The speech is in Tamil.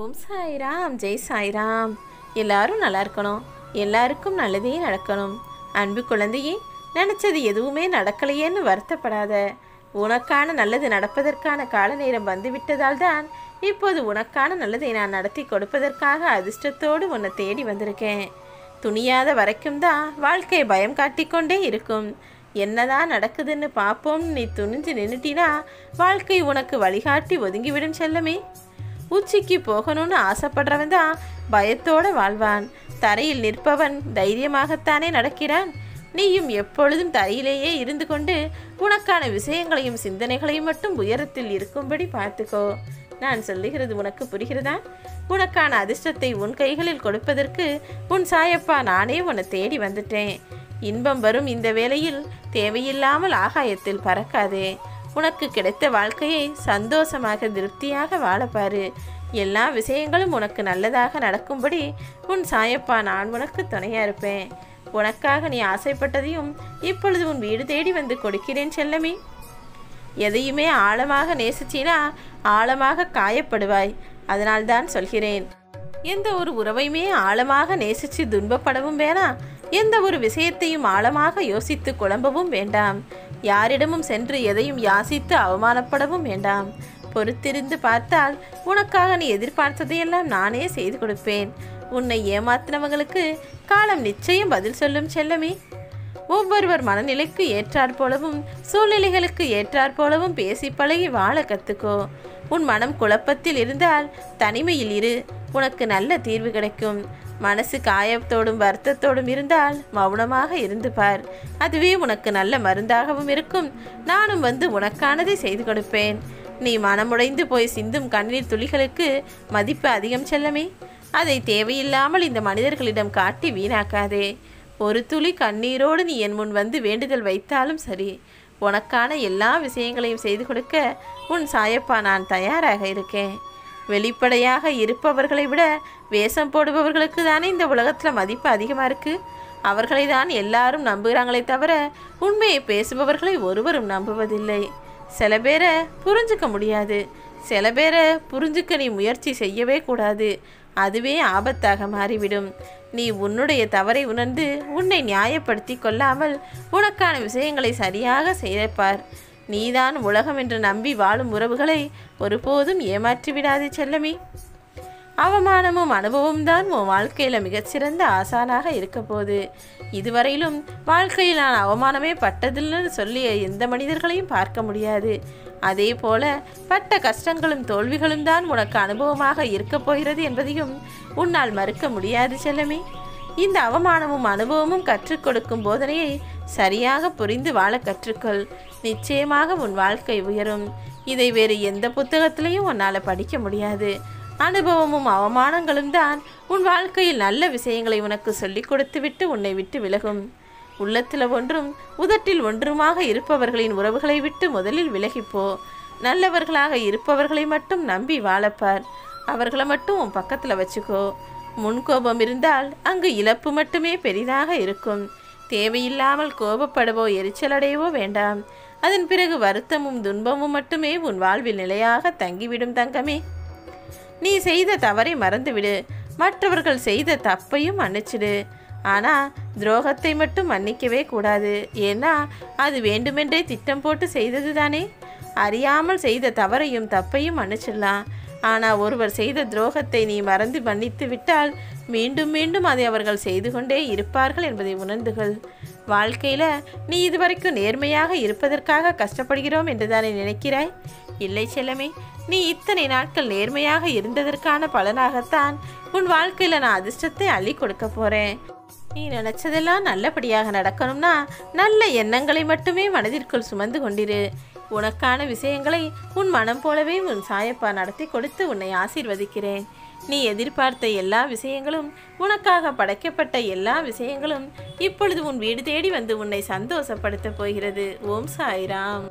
ஓம் சாய்ராம் ஜெய் சாய்ராம். எல்லாரும் நல்லா இருக்கணும். எல்லாருக்கும் நல்லதே நடக்கணும். அன்பு குழந்தையே நினச்சது எதுவுமே நடக்கலையேன்னு வருத்தப்படாத. உனக்கான நல்லது நடப்பதற்கான கால நேரம் வந்துவிட்டதால் தான் இப்போது உனக்கான நல்லதை நான் நடத்தி கொடுப்பதற்காக அதிர்ஷ்டத்தோடு உன்னை தேடி வந்திருக்கேன். துணியாத வரைக்கும் தான் வாழ்க்கை பயம் காட்டிக்கொண்டே இருக்கும். என்னதான் நடக்குதுன்னு பார்ப்போம் நீ துணிஞ்சு நின்றுட்டினா வாழ்க்கை உனக்கு வழிகாட்டி ஒதுங்கிவிடும் செல்லமே. உச்சிக்கு போகணும்னு ஆசைப்படுறவன் தான் பயத்தோட வாழ்வான். தரையில் நிற்பவன் தைரியமாகத்தானே நடக்கிறான்? நீயும் எப்பொழுதும் தரையிலேயே இருந்து கொண்டு உனக்கான விஷயங்களையும் சிந்தனைகளையும் மட்டும் உயரத்தில் இருக்கும்படி பார்த்துக்கோ. நான் சொல்லுகிறது உனக்கு புரிகிறதா? உனக்கான அதிர்ஷ்டத்தை உன் கைகளில் கொடுப்பதற்கு உன் சாயப்பா நானே உன்னை தேடி வந்துட்டேன். இன்பம் வரும் இந்த வேளையில் தேவையில்லாமல் ஆகாயத்தில் பறக்காதே. உனக்கு கிடைத்த வாழ்க்கையை சந்தோஷமாக திருப்தியாக வாழப்பாரு. எல்லா விஷயங்களும் உனக்கு நல்லதாக நடக்கும்படி உன் சாயப்பா நான் உனக்கு துணையா இருப்பேன். உனக்காக நீ ஆசைப்பட்டதையும் இப்பொழுது உன் வீடு தேடி வந்து கொடுக்கிறேன் செல்லமே. எதையுமே ஆழமாக நேசிச்சினா ஆழமாக காயப்படுவாய். அதனால்தான் சொல்கிறேன் எந்த ஒரு உறவையுமே ஆழமாக நேசித்து துன்பப்படவும் வேணாம். எந்த ஒரு விஷயத்தையும் ஆழமாக யோசித்து குழம்பவும் வேண்டாம். யாரிடமும் சென்று எதையும் யாசித்து அவமானப்படவும் வேண்டாம். பொறுத்திருந்து பார்த்தால் உனக்காக நீ எதிர்பார்த்ததையெல்லாம் நானே செய்து கொடுப்பேன். உன்னை ஏமாத்தினவங்களுக்கு காலம் நிச்சயம் பதில் சொல்லும் செல்லமே. ஒவ்வொருவர் மனநிலைக்கு ஏற்றாற் போலவும் சூழ்நிலைகளுக்கு ஏற்றாற் போலவும் பேசி பழகி வாழ கத்துக்கோ. உன் மனம் குழப்பத்தில் இருந்தால் தனிமையில் இரு. உனக்கு நல்ல தீர்வு கிடைக்கும். மனசு காயத்தோடும் வருத்தத்தோடும் இருந்தால் மௌனமாக இருந்து பார். அதுவே உனக்கு நல்ல மருந்தாகவும் இருக்கும். நானும் வந்து உனக்கானதை செய்து கொடுப்பேன். நீ மனமுடைந்து போய் சிந்தும் கண்ணீர் துளிகளுக்கு மதிப்பு அதிகம் செல்லமே. அதை தேவையில்லாமல் இந்த மனிதர்களிடம் காட்டி வீணாக்காதே. ஒரு துளி கண்ணீரோடு நீ என் முன் வந்து வேண்டுதல் வைத்தாலும் சரி. உனக்கான எல்லா விஷயங்களையும் செய்து கொடுக்க உன் சாயப்பா நான் தயாராக இருக்கேன். வெளிப்படையாக இருப்பவர்களை விட வேஷம் போடுபவர்களுக்கு தானே இந்த உலகத்தில் மதிப்பு அதிகமாக இருக்குது அவர்களை தான் எல்லாரும் நம்புகிறாங்களே தவிர உண்மையை பேசுபவர்களை ஒருவரும் நம்புவதில்லை. சில பேரை புரிஞ்சுக்க முடியாது. சில பேரை புரிஞ்சுக்க நீ முயற்சி செய்யவே கூடாது. அதுவே ஆபத்தாக மாறிவிடும். நீ உன்னுடைய தவறை உணர்ந்து உன்னை நியாயப்படுத்தி கொள்ளாமல் உனக்கான விஷயங்களை சரியாக செய்யப்பார் நீதான் உலகம் என்று நம்பி வாழும் உறவுகளை ஒருபோதும் ஏமாற்றி விடாதே செல்லமே. அவமானமும் அனுபவமும் தான் உன் வாழ்க்கையில் மிகச்சிறந்த ஆசானாக இருக்க போகுது. இதுவரையிலும் வாழ்க்கையில் நான் அவமானமே பட்டதில்லைன்னு சொல்லிய எந்த மனிதர்களையும் பார்க்க முடியாது. அதே போல பட்ட கஷ்டங்களும் தோல்விகளும் தான் உனக்கு அனுபவமாக இருக்கப் போகிறது என்பதையும் உன்னால் மறுக்க முடியாது செல்லமே. இந்த அவமானமும் அனுபவமும் கற்றுக் கொடுக்கும் போதனையை சரியாக புரிந்து வாழ கற்றுக்கொள். நிச்சயமாக உன் வாழ்க்கை உயரும். இதை வேறு எந்த புத்தகத்திலையும் உன்னால் படிக்க முடியாது. அனுபவமும் அவமானங்களும் தான் உன் வாழ்க்கையில் நல்ல விஷயங்களை உனக்கு சொல்லிக் கொடுத்துவிட்டு உன்னை விட்டு விலகும். உள்ளத்தில் ஒன்றும் உதட்டில் ஒன்றுமாக இருப்பவர்களின் உறவுகளை விட்டு முதலில் விலகிப்போ. நல்லவர்களாக இருப்பவர்களை மட்டும் நம்பி வாழப்பார். அவர்களை மட்டும் உன் பக்கத்தில் வச்சுக்கோ. முன்கோபம் இருந்தால் அங்கு இழப்பு மட்டுமே பெரிதாக இருக்கும். தேவையில்லாமல் கோபப்படவோ எரிச்சலடையவோ வேண்டாம். அதன் பிறகு வருத்தமும் துன்பமும் மட்டுமே உன் வாழ்வில் நிலையாக தங்கிவிடும் தங்கமே. நீ செய்த தவறை மறந்துவிடு. மற்றவர்கள் செய்த தப்பையும் மன்னிச்சிடு. ஆனால் துரோகத்தை மட்டும் மன்னிக்கவே கூடாது. ஏன்னா அது வேண்டுமென்றே திட்டம் போட்டு செய்தது தானே அறியாமல் செய்த தவறையும் தப்பையும் மன்னிச்சிடலாம். ஆனால் ஒருவர் செய்த துரோகத்தை நீ மறந்து மன்னித்து விட்டால் மீண்டும் மீண்டும் அதை அவர்கள் செய்து கொண்டே இருப்பார்கள் என்பதை உணர்ந்துகள். வாழ்க்கையில் நீ இதுவரைக்கும் நேர்மையாக இருப்பதற்காக கஷ்டப்படுகிறோம் என்று தானே நினைக்கிறாய்? இல்லை செல்லமே நீ இத்தனை நாட்கள் நேர்மையாக இருந்ததற்கான பலனாகத்தான் உன் வாழ்க்கையில் நான் அதிர்ஷ்டத்தை அள்ளி கொடுக்க போகிறேன் நீ நினச்சதெல்லாம் நல்லபடியாக நடக்கணும்னா நல்ல எண்ணங்களை மட்டுமே மனதிற்குள் சுமந்து கொண்டிரு. உனக்கான விஷயங்களை உன் மனம் போலவே உன் சாயப்பா நடத்தி கொடுத்து உன்னை ஆசீர்வதிக்கிறேன். நீ எதிர்பார்த்த எல்லா விஷயங்களும் உனக்காக படைக்கப்பட்ட எல்லா விஷயங்களும் இப்பொழுது உன் வீடு தேடி வந்து உன்னை சந்தோஷப்படுத்த போகிறது. ஓம் சாய்ராம்.